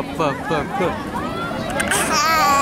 fuck, fuck, fuck. Ah.